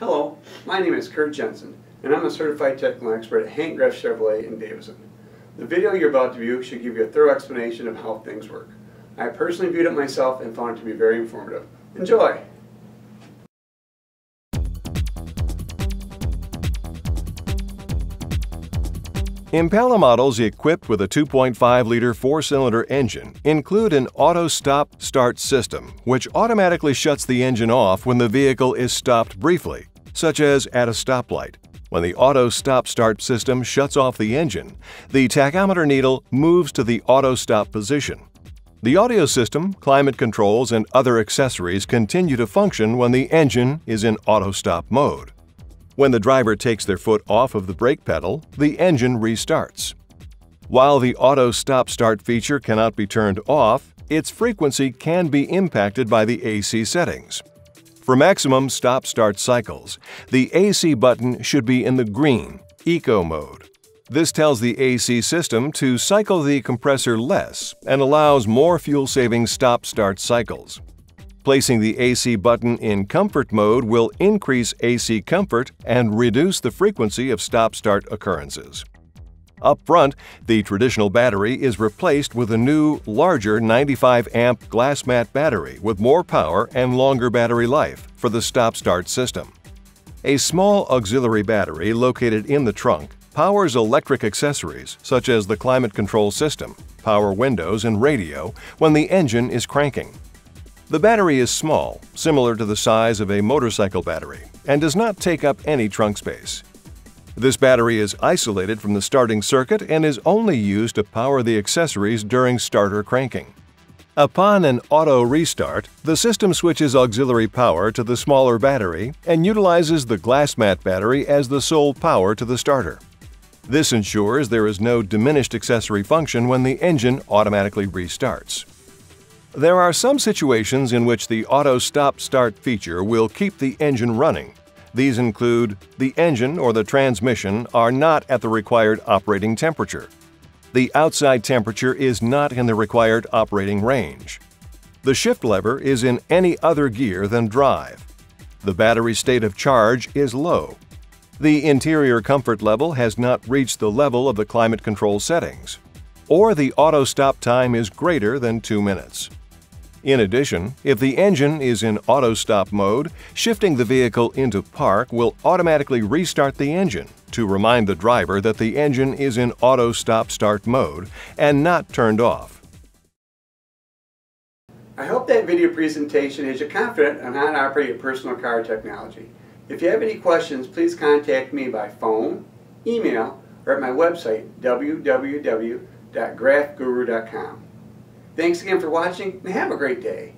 Hello, my name is Kurt Jensen, and I'm a certified technical expert at Hank Graff Chevrolet in Davison. The video you're about to view should give you a thorough explanation of how things work. I personally viewed it myself and found it to be very informative. Enjoy! Impala models equipped with a 2.5-liter four-cylinder engine include an auto stop start system, which automatically shuts the engine off when the vehicle is stopped briefly, such as at a stoplight. When the auto stop start system shuts off the engine, the tachometer needle moves to the auto stop position. The audio system, climate controls, and other accessories continue to function when the engine is in auto stop mode. When the driver takes their foot off of the brake pedal, the engine restarts. While the auto stop-start feature cannot be turned off, its frequency can be impacted by the AC settings. For maximum stop-start cycles, the AC button should be in the green, Eco mode. This tells the AC system to cycle the compressor less and allows more fuel-saving stop-start cycles. Placing the AC button in comfort mode will increase AC comfort and reduce the frequency of stop-start occurrences. Up front, the traditional battery is replaced with a new, larger 95-amp glass mat battery with more power and longer battery life for the stop-start system. A small auxiliary battery located in the trunk powers electric accessories such as the climate control system, power windows, and radio when the engine is cranking. The battery is small, similar to the size of a motorcycle battery, and does not take up any trunk space. This battery is isolated from the starting circuit and is only used to power the accessories during starter cranking. Upon an auto restart, the system switches auxiliary power to the smaller battery and utilizes the glass mat battery as the sole power to the starter. This ensures there is no diminished accessory function when the engine automatically restarts. There are some situations in which the Auto Stop Start feature will keep the engine running. These include the engine or the transmission are not at the required operating temperature. The outside temperature is not in the required operating range. The shift lever is in any other gear than drive. The battery state of charge is low. The interior comfort level has not reached the level of the climate control settings. Or the auto stop time is greater than 2 minutes. In addition, if the engine is in auto stop mode, shifting the vehicle into park will automatically restart the engine to remind the driver that the engine is in auto stop start mode and not turned off. I hope that video presentation is you confident on how to operate your personal car technology. If you have any questions, please contact me by phone, email, or at my website, www.graffguru.com. Thanks again for watching and have a great day.